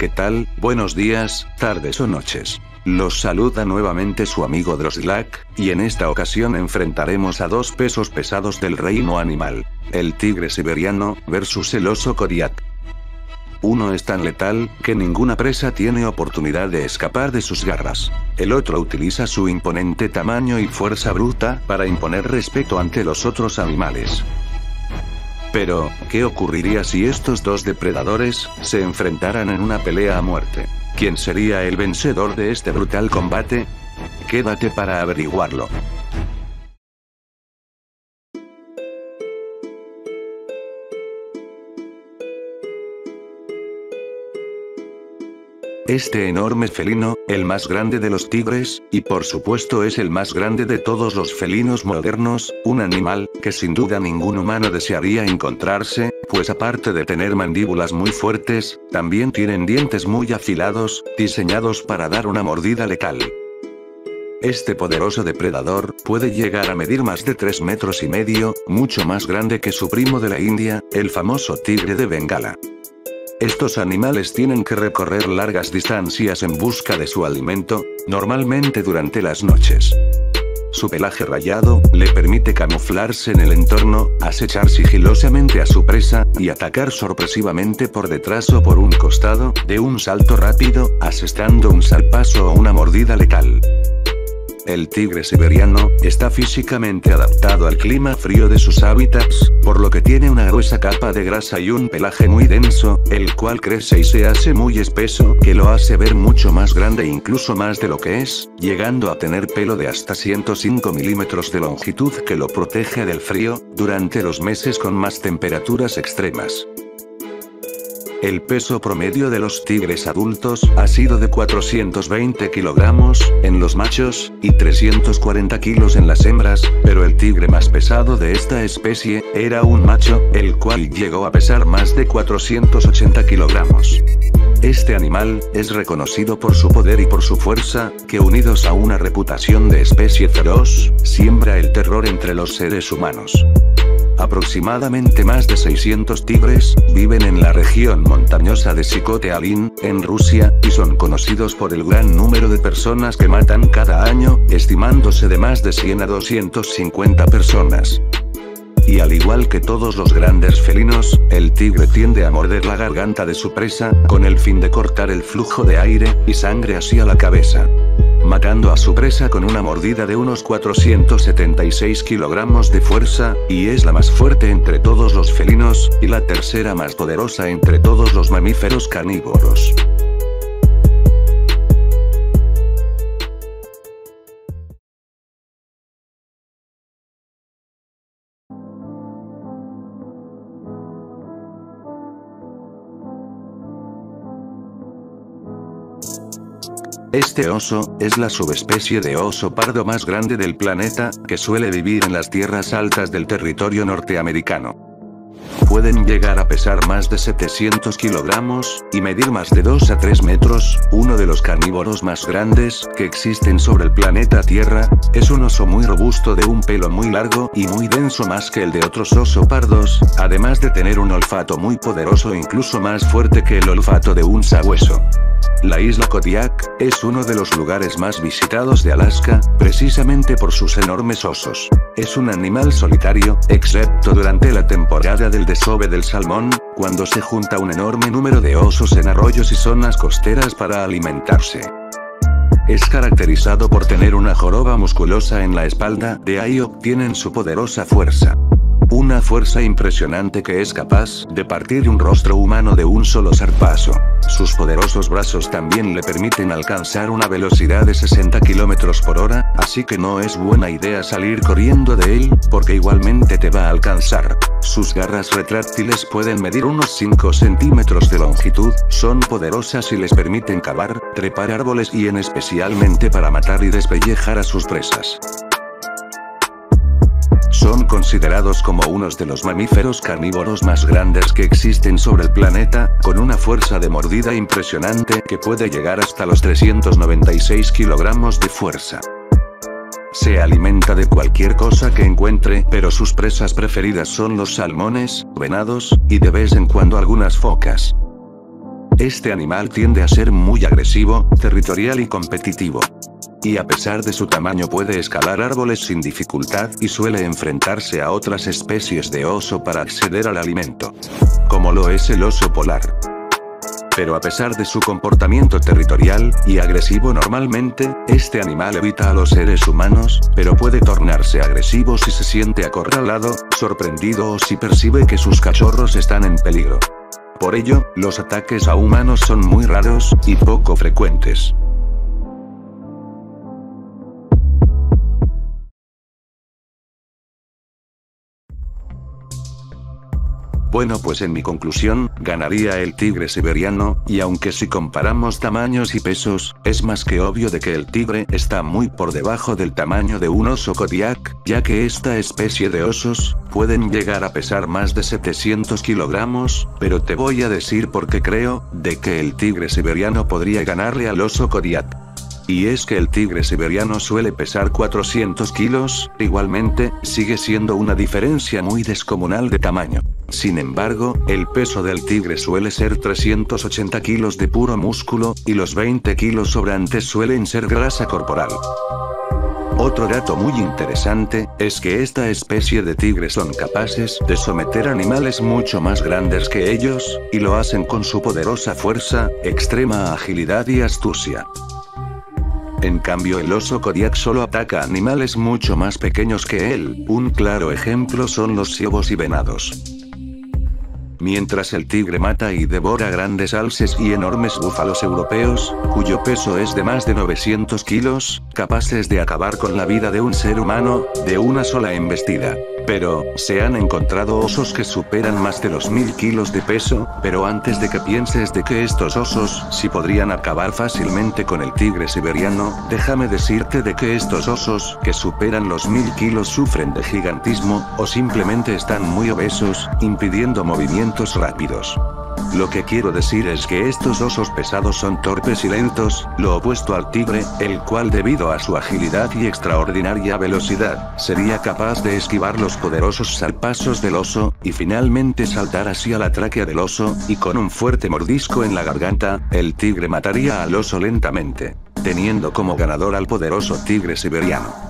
¿Qué tal? Buenos días, tardes o noches. Los saluda nuevamente su amigo Droslack, y en esta ocasión enfrentaremos a dos pesos pesados del reino animal. El tigre siberiano, versus el oso Kodiak. Uno es tan letal, que ninguna presa tiene oportunidad de escapar de sus garras. El otro utiliza su imponente tamaño y fuerza bruta, para imponer respeto ante los otros animales. Pero, ¿qué ocurriría si estos dos depredadores se enfrentaran en una pelea a muerte? ¿Quién sería el vencedor de este brutal combate? Quédate para averiguarlo. Este enorme felino, el más grande de los tigres, y por supuesto es el más grande de todos los felinos modernos, un animal, que sin duda ningún humano desearía encontrarse, pues aparte de tener mandíbulas muy fuertes, también tienen dientes muy afilados, diseñados para dar una mordida letal. Este poderoso depredador puede llegar a medir más de 3 metros y medio, mucho más grande que su primo de la India, el famoso tigre de Bengala. Estos animales tienen que recorrer largas distancias en busca de su alimento, normalmente durante las noches. Su pelaje rayado, le permite camuflarse en el entorno, acechar sigilosamente a su presa, y atacar sorpresivamente por detrás o por un costado, de un salto rápido, asestando un salpazo o una mordida letal. El tigre siberiano, está físicamente adaptado al clima frío de sus hábitats, por lo que tiene una gruesa capa de grasa y un pelaje muy denso, el cual crece y se hace muy espeso, que lo hace ver mucho más grande e incluso más de lo que es, llegando a tener pelo de hasta 105 milímetros de longitud que lo protege del frío, durante los meses con más temperaturas extremas. El peso promedio de los tigres adultos ha sido de 420 kilogramos, en los machos, y 340 kilos en las hembras, pero el tigre más pesado de esta especie, era un macho, el cual llegó a pesar más de 480 kilogramos. Este animal, es reconocido por su poder y por su fuerza, que unidos a una reputación de especie feroz, siembra el terror entre los seres humanos. Aproximadamente más de 600 tigres, viven en la región montañosa de Sikote-Alin, en Rusia, y son conocidos por el gran número de personas que matan cada año, estimándose de más de 100 a 250 personas. Y al igual que todos los grandes felinos, el tigre tiende a morder la garganta de su presa, con el fin de cortar el flujo de aire y sangre hacia la cabeza matando a su presa con una mordida de unos 476 kilogramos de fuerza, y es la más fuerte entre todos los felinos, y la tercera más poderosa entre todos los mamíferos carnívoros. Este oso, es la subespecie de oso pardo más grande del planeta, que suele vivir en las tierras altas del territorio norteamericano. Pueden llegar a pesar más de 700 kilogramos, y medir más de 2 a 3 metros, uno de los carnívoros más grandes que existen sobre el planeta Tierra, es un oso muy robusto de un pelo muy largo y muy denso más que el de otros oso pardos, además de tener un olfato muy poderoso incluso más fuerte que el olfato de un sabueso. La isla Kodiak, es uno de los lugares más visitados de Alaska, precisamente por sus enormes osos. Es un animal solitario, excepto durante la temporada del desove del salmón, cuando se junta un enorme número de osos en arroyos y zonas costeras para alimentarse. Es caracterizado por tener una joroba musculosa en la espalda, de ahí obtienen su poderosa fuerza. Una fuerza impresionante que es capaz de partir un rostro humano de un solo zarpazo. Sus poderosos brazos también le permiten alcanzar una velocidad de 60 km por hora, así que no es buena idea salir corriendo de él, porque igualmente te va a alcanzar. Sus garras retráctiles pueden medir unos 5 centímetros de longitud, son poderosas y les permiten cavar, trepar árboles y en especialmente para matar y despellejar a sus presas. Son considerados como unos de los mamíferos carnívoros más grandes que existen sobre el planeta, con una fuerza de mordida impresionante que puede llegar hasta los 396 kilogramos de fuerza. Se alimenta de cualquier cosa que encuentre, pero sus presas preferidas son los salmones, venados, y de vez en cuando algunas focas. este animal tiende a ser muy agresivo, territorial y competitivo. Y a pesar de su tamaño puede escalar árboles sin dificultad y suele enfrentarse a otras especies de oso para acceder al alimento. Como lo es el oso polar. Pero a pesar de su comportamiento territorial y agresivo normalmente, este animal evita a los seres humanos, pero puede tornarse agresivo si se siente acorralado, sorprendido o si percibe que sus cachorros están en peligro. Por ello, los ataques a humanos son muy raros y poco frecuentes. Bueno pues en mi conclusión, ganaría el tigre siberiano, y aunque si comparamos tamaños y pesos, es más que obvio de que el tigre está muy por debajo del tamaño de un oso Kodiak, ya que esta especie de osos, pueden llegar a pesar más de 700 kilogramos, pero te voy a decir por qué creo, de que el tigre siberiano podría ganarle al oso Kodiak. Y es que el tigre siberiano suele pesar 400 kilos, igualmente, sigue siendo una diferencia muy descomunal de tamaño. Sin embargo, el peso del tigre suele ser 380 kilos de puro músculo, y los 20 kilos sobrantes suelen ser grasa corporal. Otro dato muy interesante, es que esta especie de tigres son capaces de someter animales mucho más grandes que ellos, y lo hacen con su poderosa fuerza, extrema agilidad y astucia. En cambio el oso Kodiak solo ataca animales mucho más pequeños que él, un claro ejemplo son los ciervos y venados. Mientras el tigre mata y devora grandes alces y enormes búfalos europeos, cuyo peso es de más de 900 kilos, capaces de acabar con la vida de un ser humano, de una sola embestida. Pero, se han encontrado osos que superan más de los mil kilos de peso, pero antes de que pienses de que estos osos sí podrían acabar fácilmente con el tigre siberiano, déjame decirte de que estos osos que superan los mil kilos sufren de gigantismo, o simplemente están muy obesos, impidiendo movimientos rápidos. Lo que quiero decir es que estos osos pesados son torpes y lentos, lo opuesto al tigre, el cual debido a su agilidad y extraordinaria velocidad, sería capaz de esquivar los poderosos salpasos del oso, y finalmente saltar hacia la tráquea del oso, y con un fuerte mordisco en la garganta, el tigre mataría al oso lentamente, teniendo como ganador al poderoso tigre siberiano.